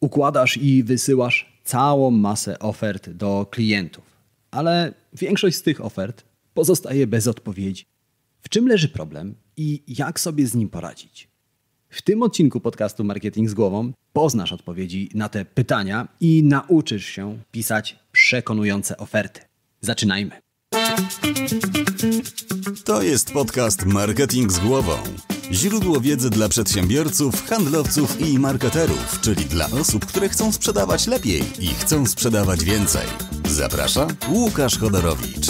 Układasz i wysyłasz całą masę ofert do klientów, ale większość z tych ofert pozostaje bez odpowiedzi. W czym leży problem i jak sobie z nim poradzić? W tym odcinku podcastu Marketing z Głową poznasz odpowiedzi na te pytania i nauczysz się pisać przekonujące oferty. Zaczynajmy. To jest podcast Marketing z Głową. Źródło wiedzy dla przedsiębiorców, handlowców i marketerów, czyli dla osób, które chcą sprzedawać lepiej i chcą sprzedawać więcej. Zaprasza Łukasz Chodorowicz.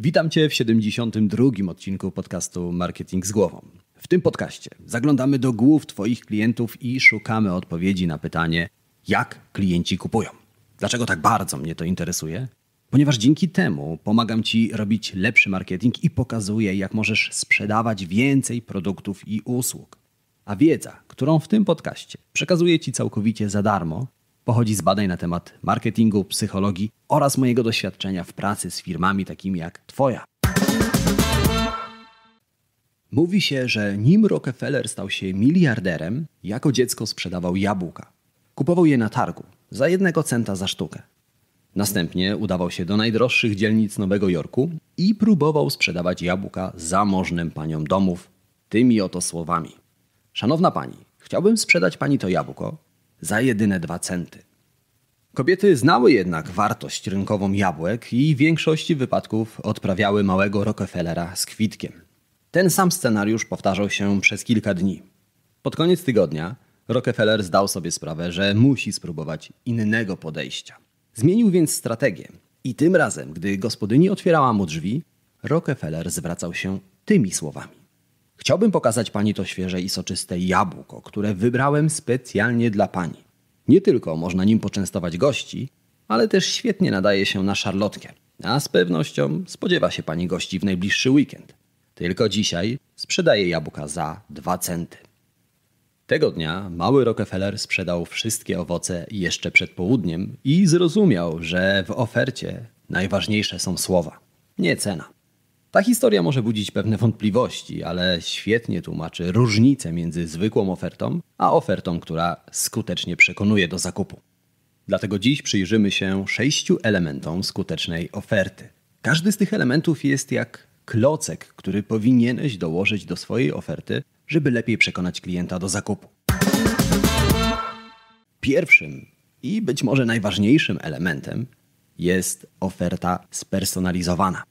Witam Cię w 72. odcinku podcastu Marketing z Głową. W tym podcaście zaglądamy do głów Twoich klientów i szukamy odpowiedzi na pytanie, jak klienci kupują. Dlaczego tak bardzo mnie to interesuje? Ponieważ dzięki temu pomagam Ci robić lepszy marketing i pokazuję, jak możesz sprzedawać więcej produktów i usług. A wiedza, którą w tym podcaście przekazuję Ci całkowicie za darmo, pochodzi z badań na temat marketingu, psychologii oraz mojego doświadczenia w pracy z firmami takimi jak Twoja. Mówi się, że nim Rockefeller stał się miliarderem, jako dziecko sprzedawał jabłka. Kupował je na targu za jednego centa za sztukę. Następnie udawał się do najdroższych dzielnic Nowego Jorku i próbował sprzedawać jabłka zamożnym paniom domów tymi oto słowami. Szanowna pani, chciałbym sprzedać pani to jabłko za jedyne dwa centy. Kobiety znały jednak wartość rynkową jabłek i w większości wypadków odprawiały małego Rockefellera z kwitkiem. Ten sam scenariusz powtarzał się przez kilka dni. Pod koniec tygodnia Rockefeller zdał sobie sprawę, że musi spróbować innego podejścia. Zmienił więc strategię i tym razem, gdy gospodyni otwierała mu drzwi, Rockefeller zwracał się tymi słowami. Chciałbym pokazać pani to świeże i soczyste jabłko, które wybrałem specjalnie dla pani. Nie tylko można nim poczęstować gości, ale też świetnie nadaje się na szarlotkę. A z pewnością spodziewa się pani gości w najbliższy weekend. Tylko dzisiaj sprzedaję jabłka za dwa centy. Tego dnia mały Rockefeller sprzedał wszystkie owoce jeszcze przed południem i zrozumiał, że w ofercie najważniejsze są słowa, nie cena. Ta historia może budzić pewne wątpliwości, ale świetnie tłumaczy różnicę między zwykłą ofertą, a ofertą, która skutecznie przekonuje do zakupu. Dlatego dziś przyjrzymy się sześciu elementom skutecznej oferty. Każdy z tych elementów jest jak klocek, który powinieneś dołożyć do swojej oferty, żeby lepiej przekonać klienta do zakupu. Pierwszym i być może najważniejszym elementem jest oferta spersonalizowana.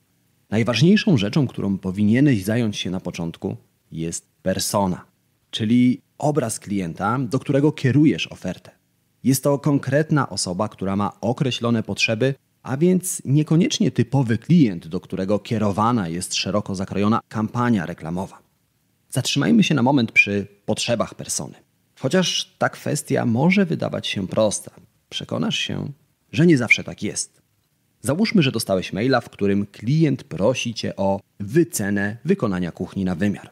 Najważniejszą rzeczą, którą powinieneś zająć się na początku, jest persona, czyli obraz klienta, do którego kierujesz ofertę. Jest to konkretna osoba, która ma określone potrzeby, a więc niekoniecznie typowy klient, do którego kierowana jest szeroko zakrojona kampania reklamowa. Zatrzymajmy się na moment przy potrzebach persony. Chociaż ta kwestia może wydawać się prosta, przekonasz się, że nie zawsze tak jest. Załóżmy, że dostałeś maila, w którym klient prosi cię o wycenę wykonania kuchni na wymiar.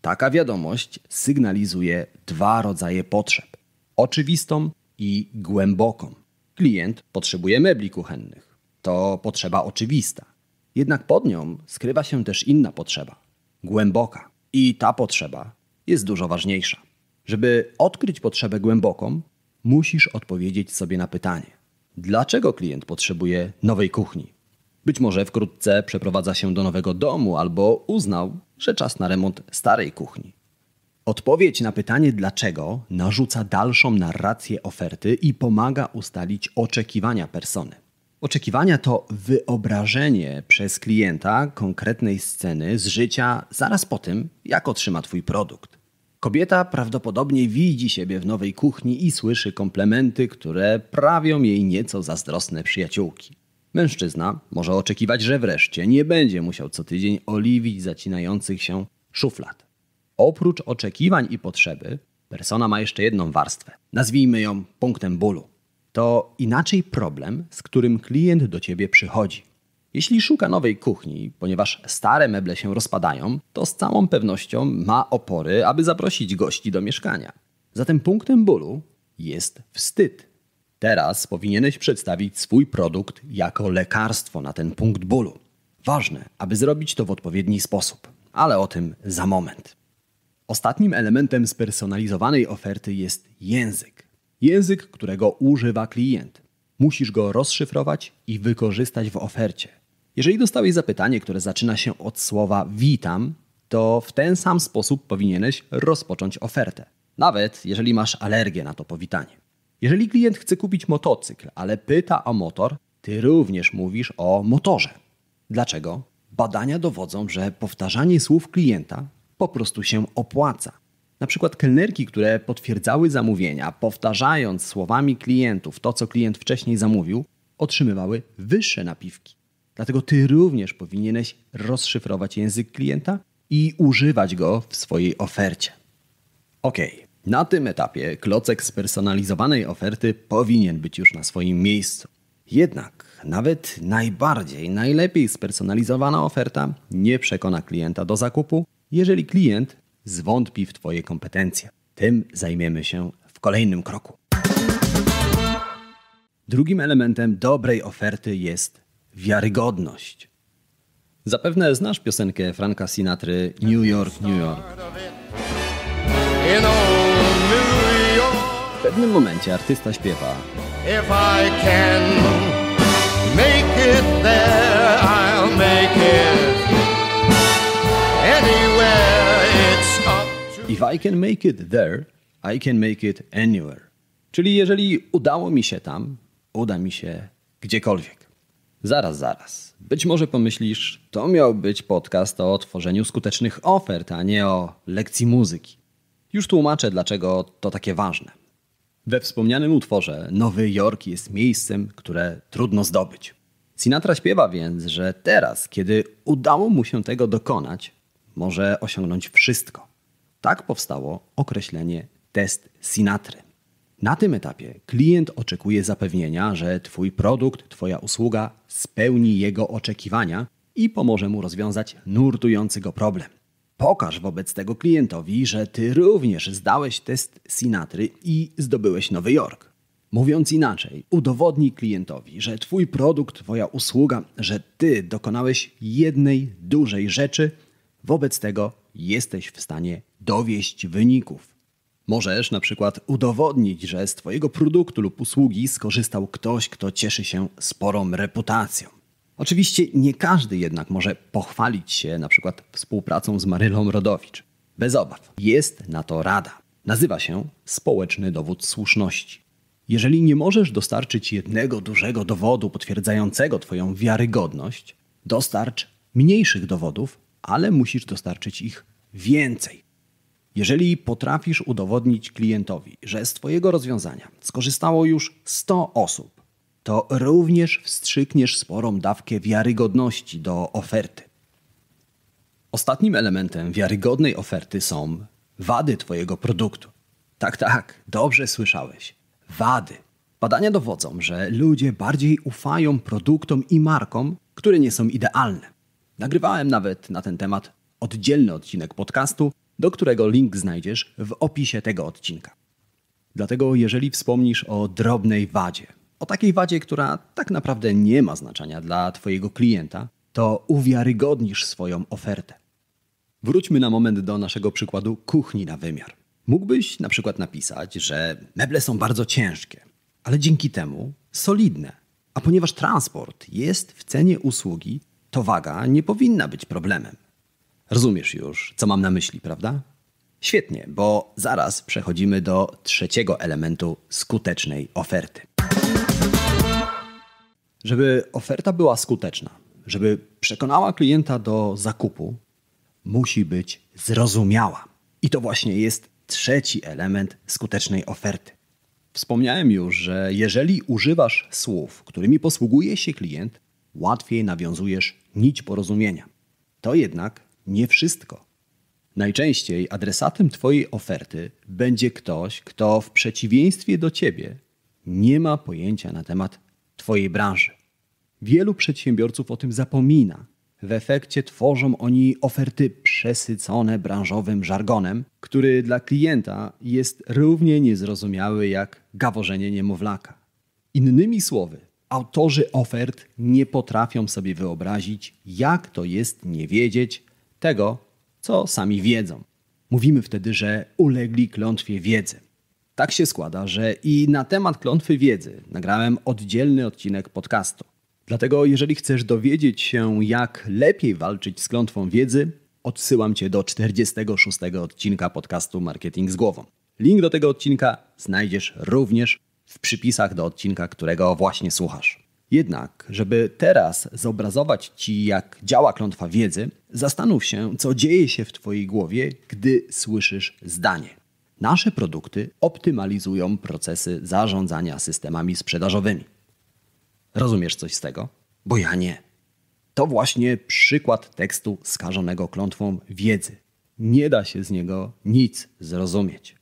Taka wiadomość sygnalizuje dwa rodzaje potrzeb: oczywistą i głęboką. Klient potrzebuje mebli kuchennych. To potrzeba oczywista. Jednak pod nią skrywa się też inna potrzeba głęboka. I ta potrzeba jest dużo ważniejsza. Żeby odkryć potrzebę głęboką, musisz odpowiedzieć sobie na pytanie: dlaczego klient potrzebuje nowej kuchni? Być może wkrótce przeprowadza się do nowego domu albo uznał, że czas na remont starej kuchni. Odpowiedź na pytanie dlaczego narzuca dalszą narrację oferty i pomaga ustalić oczekiwania persony. Oczekiwania to wyobrażenie przez klienta konkretnej sceny z życia zaraz po tym, jak otrzyma Twój produkt. Kobieta prawdopodobnie widzi siebie w nowej kuchni i słyszy komplementy, które prawią jej nieco zazdrosne przyjaciółki. Mężczyzna może oczekiwać, że wreszcie nie będzie musiał co tydzień oliwić zacinających się szuflad. Oprócz oczekiwań i potrzeby, persona ma jeszcze jedną warstwę. Nazwijmy ją punktem bólu to inaczej problem, z którym klient do ciebie przychodzi. Jeśli szuka nowej kuchni, ponieważ stare meble się rozpadają, to z całą pewnością ma opory, aby zaprosić gości do mieszkania. Zatem punktem bólu jest wstyd. Teraz powinieneś przedstawić swój produkt jako lekarstwo na ten punkt bólu. Ważne, aby zrobić to w odpowiedni sposób, ale o tym za moment. Ostatnim elementem spersonalizowanej oferty jest język. Język, którego używa klient. Musisz go rozszyfrować i wykorzystać w ofercie. Jeżeli dostałeś zapytanie, które zaczyna się od słowa witam, to w ten sam sposób powinieneś rozpocząć ofertę. Nawet jeżeli masz alergię na to powitanie. Jeżeli klient chce kupić motocykl, ale pyta o motor, ty również mówisz o motorze. Dlaczego? Badania dowodzą, że powtarzanie słów klienta po prostu się opłaca. Na przykład kelnerki, które potwierdzały zamówienia, powtarzając słowami klientów to, co klient wcześniej zamówił, otrzymywały wyższe napiwki. Dlatego ty również powinieneś rozszyfrować język klienta i używać go w swojej ofercie. Ok, na tym etapie klocek spersonalizowanej oferty powinien być już na swoim miejscu. Jednak nawet najbardziej, najlepiej spersonalizowana oferta nie przekona klienta do zakupu, jeżeli klient zwątpi w Twoje kompetencje. Tym zajmiemy się w kolejnym kroku. Drugim elementem dobrej oferty jest wiarygodność. Zapewne znasz piosenkę Franka Sinatry New York, New York. W pewnym momencie artysta śpiewa there, If I can make it there, I can make it anywhere. Czyli jeżeli udało mi się tam, uda mi się gdziekolwiek. Zaraz, zaraz. Być może pomyślisz, to miał być podcast o tworzeniu skutecznych ofert, a nie o lekcji muzyki. Już tłumaczę, dlaczego to takie ważne. We wspomnianym utworze Nowy Jork jest miejscem, które trudno zdobyć. Sinatra śpiewa więc, że teraz, kiedy udało mu się tego dokonać, może osiągnąć wszystko. Tak powstało określenie test Sinatry. Na tym etapie klient oczekuje zapewnienia, że Twój produkt, Twoja usługa spełni jego oczekiwania i pomoże mu rozwiązać nurtujący go problem. Pokaż wobec tego klientowi, że Ty również zdałeś test Sinatry i zdobyłeś Nowy Jork. Mówiąc inaczej, udowodnij klientowi, że Twój produkt, Twoja usługa, że Ty dokonałeś jednej dużej rzeczy, wobec tego jesteś w stanie dowieść wyników. Możesz na przykład udowodnić, że z Twojego produktu lub usługi skorzystał ktoś, kto cieszy się sporą reputacją. Oczywiście nie każdy jednak może pochwalić się na przykład współpracą z Marylą Rodowicz. Bez obaw. Jest na to rada. Nazywa się społeczny dowód słuszności. Jeżeli nie możesz dostarczyć jednego dużego dowodu potwierdzającego Twoją wiarygodność, dostarcz mniejszych dowodów, ale musisz dostarczyć ich więcej. Jeżeli potrafisz udowodnić klientowi, że z Twojego rozwiązania skorzystało już 100 osób, to również wstrzykniesz sporą dawkę wiarygodności do oferty. Ostatnim elementem wiarygodnej oferty są wady Twojego produktu. Tak, tak, dobrze słyszałeś. Wady. Badania dowodzą, że ludzie bardziej ufają produktom i markom, które nie są idealne. Nagrywałem nawet na ten temat oddzielny odcinek podcastu, do którego link znajdziesz w opisie tego odcinka. Dlatego, jeżeli wspomnisz o drobnej wadzie, o takiej wadzie, która tak naprawdę nie ma znaczenia dla Twojego klienta, to uwiarygodnisz swoją ofertę. Wróćmy na moment do naszego przykładu kuchni na wymiar. Mógłbyś na przykład napisać, że meble są bardzo ciężkie, ale dzięki temu solidne. A ponieważ transport jest w cenie usługi, to waga nie powinna być problemem. Rozumiesz już, co mam na myśli, prawda? Świetnie, bo zaraz przechodzimy do trzeciego elementu skutecznej oferty. Żeby oferta była skuteczna, żeby przekonała klienta do zakupu, musi być zrozumiała. I to właśnie jest trzeci element skutecznej oferty. Wspomniałem już, że jeżeli używasz słów, którymi posługuje się klient, łatwiej nawiązujesz nić porozumienia. To jednak nie wszystko. Najczęściej adresatem Twojej oferty będzie ktoś, kto w przeciwieństwie do Ciebie nie ma pojęcia na temat Twojej branży. Wielu przedsiębiorców o tym zapomina. W efekcie tworzą oni oferty przesycone branżowym żargonem, który dla klienta jest równie niezrozumiały jak gaworzenie niemowlaka. Innymi słowy, autorzy ofert nie potrafią sobie wyobrazić, jak to jest nie wiedzieć tego, co sami wiedzą. Mówimy wtedy, że ulegli klątwie wiedzy. Tak się składa, że i na temat klątwy wiedzy nagrałem oddzielny odcinek podcastu. Dlatego, jeżeli chcesz dowiedzieć się, jak lepiej walczyć z klątwą wiedzy, odsyłam Cię do 46 odcinka podcastu Marketing z Głową. Link do tego odcinka znajdziesz również w przypisach do odcinka, którego właśnie słuchasz. Jednak, żeby teraz zobrazować Ci, jak działa klątwa wiedzy, zastanów się, co dzieje się w Twojej głowie, gdy słyszysz zdanie. Nasze produkty optymalizują procesy zarządzania systemami sprzedażowymi. Rozumiesz coś z tego? Bo ja nie. To właśnie przykład tekstu skażonego klątwą wiedzy. Nie da się z niego nic zrozumieć.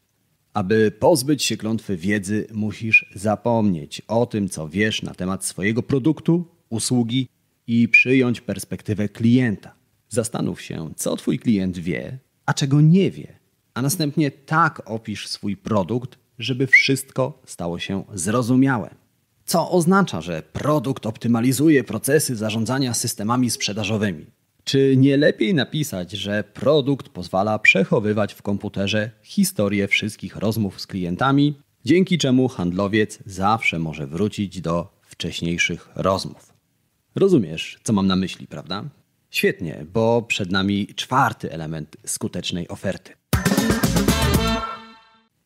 Aby pozbyć się klątwy wiedzy, musisz zapomnieć o tym, co wiesz na temat swojego produktu, usługi i przyjąć perspektywę klienta. Zastanów się, co twój klient wie, a czego nie wie, a następnie tak opisz swój produkt, żeby wszystko stało się zrozumiałe. Co oznacza, że produkt optymalizuje procesy zarządzania systemami sprzedażowymi? Czy nie lepiej napisać, że produkt pozwala przechowywać w komputerze historię wszystkich rozmów z klientami, dzięki czemu handlowiec zawsze może wrócić do wcześniejszych rozmów? Rozumiesz, co mam na myśli, prawda? Świetnie, bo przed nami czwarty element skutecznej oferty.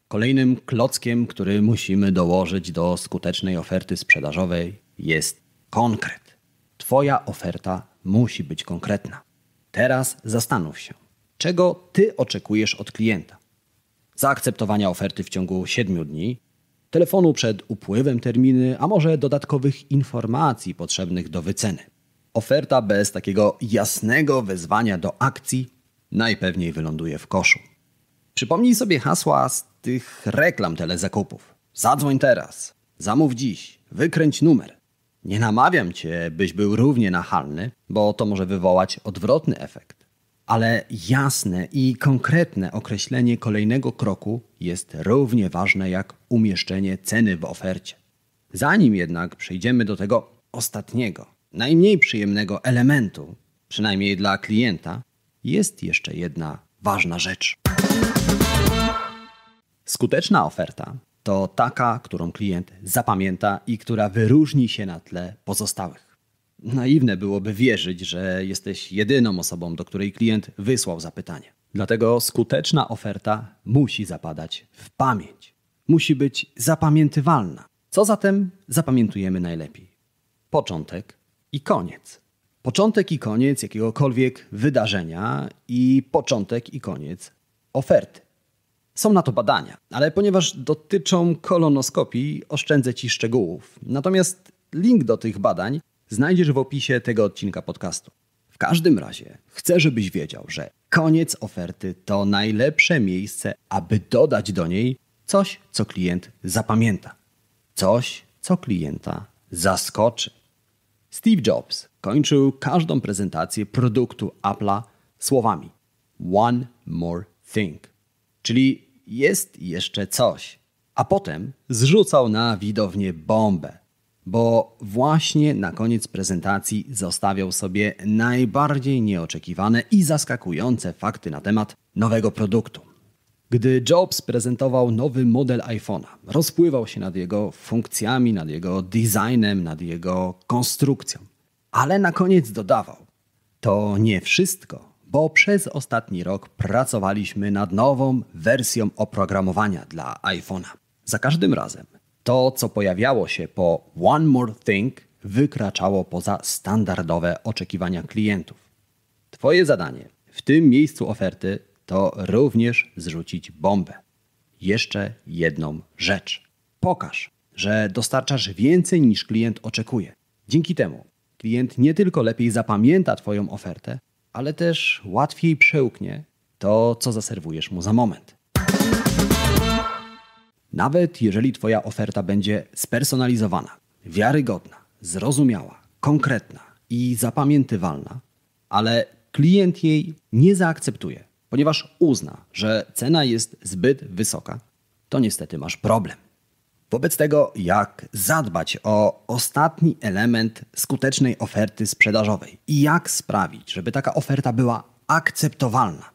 Kolejnym klockiem, który musimy dołożyć do skutecznej oferty sprzedażowej jest konkret. Twoja oferta musi być konkretna. Teraz zastanów się, czego ty oczekujesz od klienta. Zaakceptowania oferty w ciągu 7 dni, telefonu przed upływem terminy, a może dodatkowych informacji potrzebnych do wyceny. Oferta bez takiego jasnego wezwania do akcji najpewniej wyląduje w koszu. Przypomnij sobie hasła z tych reklam telezakupów. Zadzwoń teraz, zamów dziś, wykręć numer. Nie namawiam cię, byś był równie nachalny, bo to może wywołać odwrotny efekt. Ale jasne i konkretne określenie kolejnego kroku jest równie ważne jak umieszczenie ceny w ofercie. Zanim jednak przejdziemy do tego ostatniego, najmniej przyjemnego elementu, przynajmniej dla klienta, jest jeszcze jedna ważna rzecz. Skuteczna oferta to taka, którą klient zapamięta i która wyróżni się na tle pozostałych. Naiwne byłoby wierzyć, że jesteś jedyną osobą, do której klient wysłał zapytanie. Dlatego skuteczna oferta musi zapadać w pamięć. Musi być zapamiętywalna. Co zatem zapamiętujemy najlepiej? Początek i koniec. Początek i koniec jakiegokolwiek wydarzenia i początek i koniec oferty. Są na to badania, ale ponieważ dotyczą kolonoskopii, oszczędzę Ci szczegółów. Natomiast link do tych badań znajdziesz w opisie tego odcinka podcastu. W każdym razie chcę, żebyś wiedział, że koniec oferty to najlepsze miejsce, aby dodać do niej coś, co klient zapamięta. Coś, co klienta zaskoczy. Steve Jobs kończył każdą prezentację produktu Apple'a słowami One more thing. Czyli jest jeszcze coś. A potem zrzucał na widownię bombę, bo właśnie na koniec prezentacji zostawiał sobie najbardziej nieoczekiwane i zaskakujące fakty na temat nowego produktu. Gdy Jobs prezentował nowy model iPhone'a, rozpływał się nad jego funkcjami, nad jego designem, nad jego konstrukcją. Ale na koniec dodawał: To nie wszystko bo przez ostatni rok pracowaliśmy nad nową wersją oprogramowania dla iPhone'a. Za każdym razem to, co pojawiało się po One More Thing, wykraczało poza standardowe oczekiwania klientów. Twoje zadanie w tym miejscu oferty to również zrzucić bombę. Jeszcze jedną rzecz. Pokaż, że dostarczasz więcej niż klient oczekuje. Dzięki temu klient nie tylko lepiej zapamięta Twoją ofertę, ale też łatwiej przełknie to, co zaserwujesz mu za moment. Nawet jeżeli Twoja oferta będzie spersonalizowana, wiarygodna, zrozumiała, konkretna i zapamiętywalna, ale klient jej nie zaakceptuje, ponieważ uzna, że cena jest zbyt wysoka, to niestety masz problem. Wobec tego, jak zadbać o ostatni element skutecznej oferty sprzedażowej i jak sprawić, żeby taka oferta była akceptowalna,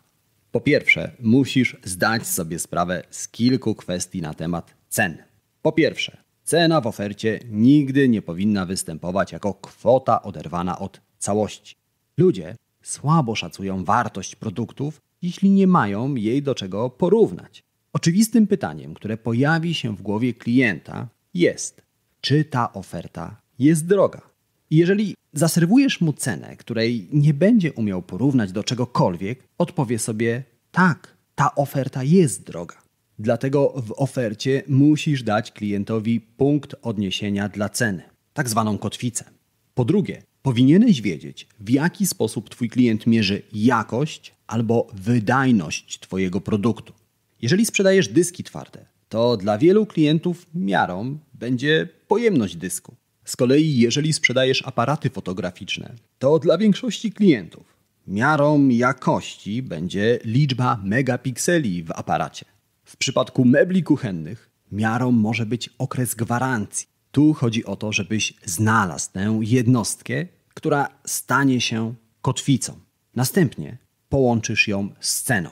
Po pierwsze, musisz zdać sobie sprawę z kilku kwestii na temat cen. Po pierwsze, cena w ofercie nigdy nie powinna występować jako kwota oderwana od całości. Ludzie słabo szacują wartość produktów, jeśli nie mają jej do czego porównać. Oczywistym pytaniem, które pojawi się w głowie klienta jest, czy ta oferta jest droga. I jeżeli zaserwujesz mu cenę, której nie będzie umiał porównać do czegokolwiek, odpowie sobie tak, ta oferta jest droga. Dlatego w ofercie musisz dać klientowi punkt odniesienia dla ceny, tak zwaną kotwicę. Po drugie, powinieneś wiedzieć, w jaki sposób Twój klient mierzy jakość albo wydajność Twojego produktu. Jeżeli sprzedajesz dyski twarde, to dla wielu klientów miarą będzie pojemność dysku. Z kolei, jeżeli sprzedajesz aparaty fotograficzne, to dla większości klientów miarą jakości będzie liczba megapikseli w aparacie. W przypadku mebli kuchennych miarą może być okres gwarancji. Tu chodzi o to, żebyś znalazł tę jednostkę, która stanie się kotwicą. Następnie połączysz ją z ceną.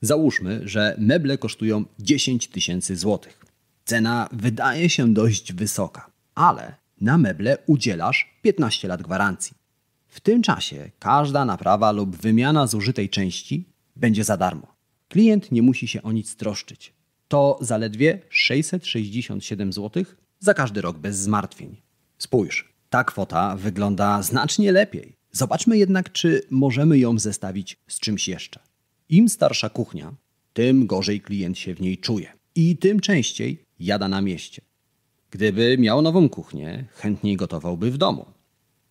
Załóżmy, że meble kosztują 10 tysięcy złotych. Cena wydaje się dość wysoka, ale na meble udzielasz 15 lat gwarancji. W tym czasie każda naprawa lub wymiana zużytej części będzie za darmo. Klient nie musi się o nic troszczyć. To zaledwie 667 zł za każdy rok bez zmartwień. Spójrz, ta kwota wygląda znacznie lepiej. Zobaczmy jednak, czy możemy ją zestawić z czymś jeszcze. Im starsza kuchnia, tym gorzej klient się w niej czuje i tym częściej jada na mieście. Gdyby miał nową kuchnię, chętniej gotowałby w domu.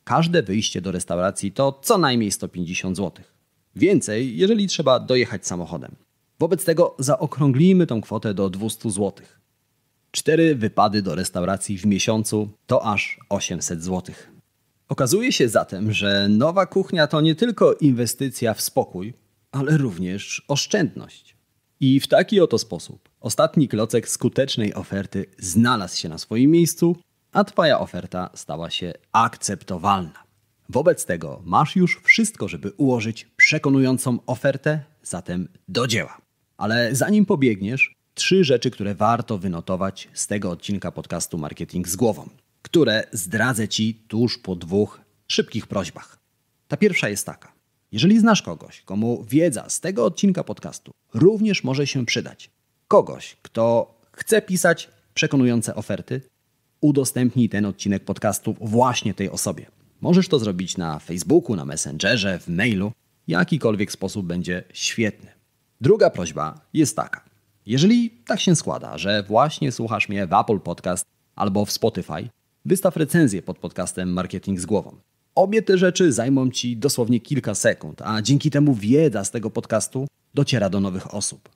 Każde wyjście do restauracji to co najmniej 150 zł. Więcej, jeżeli trzeba dojechać samochodem. Wobec tego zaokrąglimy tą kwotę do 200 zł. Cztery wypady do restauracji w miesiącu to aż 800 zł. Okazuje się zatem, że nowa kuchnia to nie tylko inwestycja w spokój, ale również oszczędność. I w taki oto sposób ostatni klocek skutecznej oferty znalazł się na swoim miejscu, a Twoja oferta stała się akceptowalna. Wobec tego masz już wszystko, żeby ułożyć przekonującą ofertę, zatem do dzieła. Ale zanim pobiegniesz, trzy rzeczy, które warto wynotować z tego odcinka podcastu Marketing z głową, które zdradzę Ci tuż po dwóch szybkich prośbach. Ta pierwsza jest taka. Jeżeli znasz kogoś, komu wiedza z tego odcinka podcastu również może się przydać, kogoś, kto chce pisać przekonujące oferty, udostępnij ten odcinek podcastu właśnie tej osobie. Możesz to zrobić na Facebooku, na Messengerze, w mailu. Jakikolwiek sposób będzie świetny. Druga prośba jest taka. Jeżeli tak się składa, że właśnie słuchasz mnie w Apple Podcast albo w Spotify, wystaw recenzję pod podcastem Marketing z głową. Obie te rzeczy zajmą Ci dosłownie kilka sekund, a dzięki temu wiedza z tego podcastu dociera do nowych osób.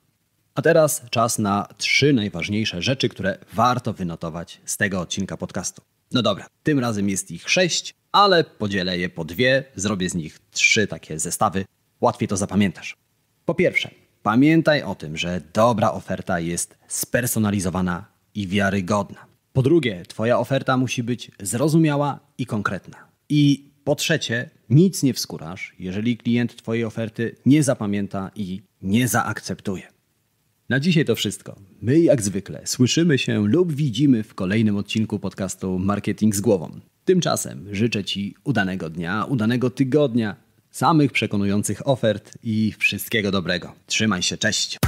A teraz czas na trzy najważniejsze rzeczy, które warto wynotować z tego odcinka podcastu. No dobra, tym razem jest ich sześć, ale podzielę je po dwie, zrobię z nich trzy takie zestawy. Łatwiej to zapamiętasz. Po pierwsze, pamiętaj o tym, że dobra oferta jest spersonalizowana i wiarygodna. Po drugie, Twoja oferta musi być zrozumiała i konkretna. I po trzecie, nic nie wskurasz, jeżeli klient Twojej oferty nie zapamięta i nie zaakceptuje. Na dzisiaj to wszystko. My, jak zwykle, słyszymy się lub widzimy w kolejnym odcinku podcastu Marketing z głową. Tymczasem życzę Ci udanego dnia, udanego tygodnia, samych przekonujących ofert i wszystkiego dobrego. Trzymaj się, cześć!